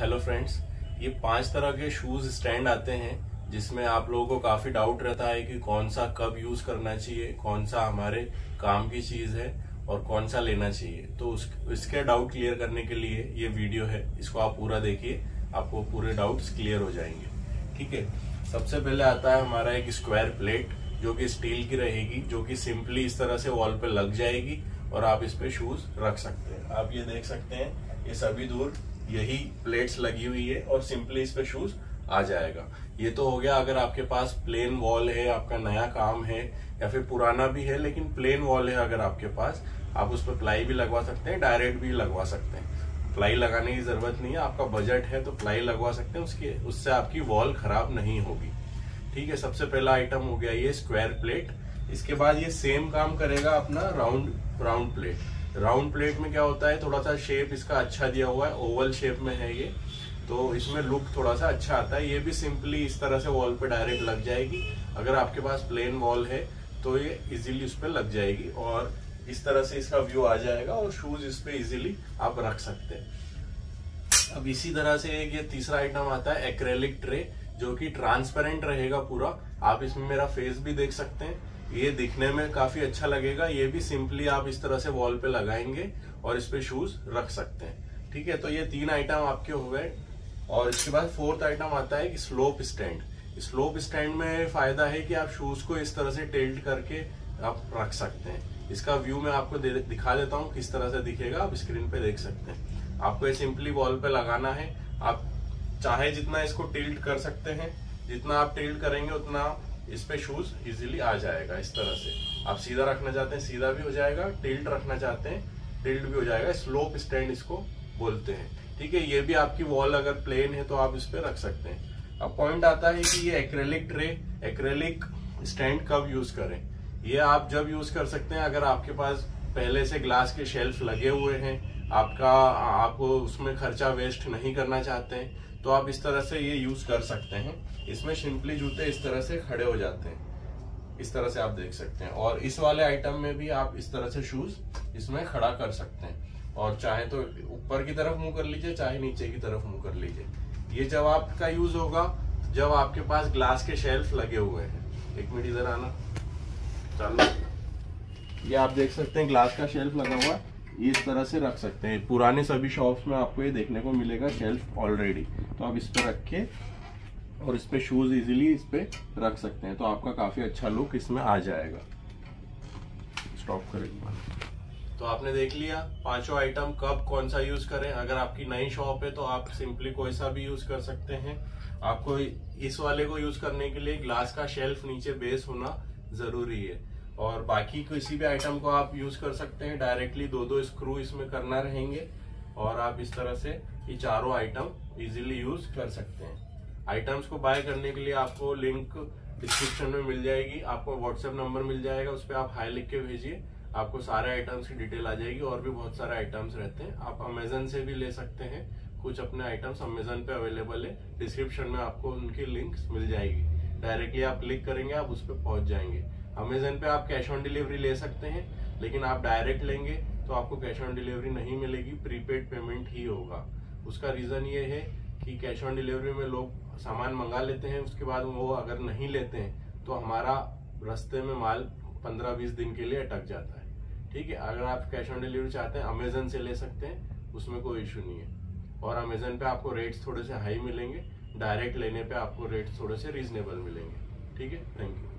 Hello friends ये पाँच तरह के शूज़ स्टैंड आते हैं जिसमें आप लोगों को काफ़ी डाउट रहता है कि कौन सा कब यूज़ करना चाहिए कौन सा हमारे काम की चीज़ है और कौन सा लेना चाहिए। तो उस, इसके डाउट क्लियर करने के लिए ये वीडियो है इसको आप पूरा देखिए आपको पूरे डाउट्स क्लियर हो जाएँगे। ठीक है? सबसे पहले आता है हमारा एक स्क्वायर प्लेट जो कि स्टील की रहेगी जो कि सिंपली इस तरह से वॉल पे लग जाएगी और आप इस पे शूज़ रख सकते हैं। आप ये देख सकते हैं ये सभी दूर यही प्लेट्स लगी हुई है और सिंपली इस पे शूज़ आ जाएगा। ये तो हो गया अगर आपके पास प्लेन वॉल है, आपका नया काम है, या फिर पुराना भी है, लेकिन प्लेन वॉल है अगर आपके पास, आप उस पर प्लाई भी लगवा सकते हैं डायरेक्ट भी लगवा सकते हैं। प्लाई लगाने की ज़रूरत नहीं है, आपका बजट है तो प्लाई लगवा सकते हैं, उसके, उससे आपकी वॉल खराब नहीं होगी। ठीक है, सबसे पहला आइटम हो गया ये स्क्वायर प्लेट इसके बाद ये सेम काम करेगा अपना round round plate round plate में क्या होता है, थोड़ा सा शेप इसका अच्छा दिया हुआ है ओवल शेप में है ये। तो इसमें लुक थोड़ा सा अच्छा आता है। ये भी सिंपली इस तरह से वॉल पे डायरेक्ट लग जाएगी। अगर आपके पास प्लेन वॉल है तो ये इजीली उस पर लग जाएगी और इस तरह से इसका व्यू आ जाएगा और शूज़ इस पे इजीली आप रख सकते हैं। अब इसी तरह से एक ये तीसरा आइटम आता है एक्रेलिक ट्रे जो कि ट्रांसपेरेंट रहेगा पूरा। आप इसमें मेरा फेस भी देख सकते हैं। ये दिखने में काफ़ी अच्छा लगेगा। ये भी सिंपली आप इस तरह से वॉल पे लगाएँगे और इस पे शूज़ रख सकते हैं। ठीक है? तो ये तीन आइटम आपके हो गए। और इसके बाद फोर्थ आइटम आता है स्लोप स्टैंड स्लोप स्टैंड में फ़ायदा है कि आप शूज़ को इस तरह से टेल्ट करके आप रख सकते हैं। इसका व्यू मैं आपको दे, दिखा देता हूँ किस तरह से दिखेगा। आप स्क्रीन पे देख सकते हैं। आपको ये सिंपली वॉल पे लगाना है। आप चाहे जितना इसको टिल्ट कर सकते हैं जितना आप टिल्ट करेंगे उतना इस पे शूज़ इजीली आ जाएगा इस तरह से। आप सीधा रखना चाहते हैं, सीधा भी हो जाएगा टिल्ट रखना चाहते हैं टिल्ट भी हो जाएगा स्लोप स्टैंड इसको बोलते हैं। ठीक है, ये भी आपकी वॉल अगर प्लेन है तो आप इस पे रख सकते हैं। अब पॉइंट आता है कि ये एक्रेलिक ट्रे एक्रेलिक स्टैंड कब यूज़ करें? ये आप जब यूज़ कर सकते हैं, अगर आपके पास पहले से ग्लास के शेल्फ लगे हुए हैं, आपका, आपको उसमें खर्चा वेस्ट नहीं करना चाहते हैं तो आप इस तरह से ये यूज़ कर सकते हैं। इसमें सिंपली जूते इस तरह से खड़े हो जाते हैं। इस तरह से आप देख सकते हैं। और इस वाले आइटम में भी आप इस तरह से शूज़ इसमें खड़ा कर सकते हैं। और चाहे तो ऊपर की तरफ़ मुँह कर लीजिए, चाहे नीचे की तरफ़ मुँह कर लीजिए। ये जब आपका यूज़ होगा, जब आपके पास ग्लास के शेल्फ लगे हुए हैं। एक मिनट इधर आना। चलो। ये आप देख सकते हैं ग्लास का शेल्फ लगा हुआ है। इस तरह से रख सकते हैं। पुराने सभी शॉप्स में आपको ये देखने को मिलेगा शेल्फ ऑलरेडी तो आप इस पर रख के और इस पे शूज़ इजीली इस पर रख सकते हैं। तो आपका काफ़ी अच्छा लुक इसमें आ जाएगा। स्टॉप करेंगे तो आपने देख लिया, पाँचों आइटम कब कौन सा यूज़ करें? अगर आपकी नई शॉप है तो आप सिंपली कोई सा भी यूज़ कर सकते हैं। आपको इस वाले को यूज़ करने के लिए ग्लास का शेल्फ नीचे बेस होना ज़रूरी है। और बाकी किसी भी आइटम को आप यूज़ कर सकते हैं। डायरेक्टली दो दो स्क्रू इसमें करना रहेंगे और आप इस तरह से ये चारों आइटम इजीली यूज़ कर सकते हैं। आइटम्स को बाय करने के लिए आपको लिंक डिस्क्रिप्शन में मिल जाएगी, आपको व्हाट्सएप नंबर मिल जाएगा, उस पर आप हाई लिख के भेजिए, आपको सारे आइटम्स की डिटेल आ जाएगी और भी बहुत सारे आइटम्स रहते हैं। आप अमेजन से भी ले सकते हैं, कुछ अपने आइटम्स अमेजन पे अवेलेबल है डिस्क्रिप्शन में आपको उनकी लिंक्स मिल जाएगी। डायरेक्टली आप क्लिक करेंगे, आप उस पर पहुँच जाएँगे। अमेजन पे आप कैश ऑन डिलीवरी ले सकते हैं, लेकिन आप डायरेक्ट लेंगे तो आपको कैश ऑन डिलीवरी नहीं मिलेगी प्रीपेड पेमेंट ही होगा। उसका रीजन ये है कि कैश ऑन डिलीवरी में लोग सामान मंगा लेते हैं, उसके बाद वो अगर नहीं लेते हैं तो हमारा रास्ते में माल पंद्रह बीस दिन के लिए अटक जाता है। ठीक है, अगर आप कैश ऑन डिलीवरी चाहते हैं अमेजन से ले सकते हैं, उसमें कोई इशू नहीं है। और अमेजन पे आपको रेट्स थोड़े से हाई मिलेंगे डायरेक्ट लेने पे आपको रेट्स थोड़े से रीजनेबल मिलेंगे। ठीक है थैंक यू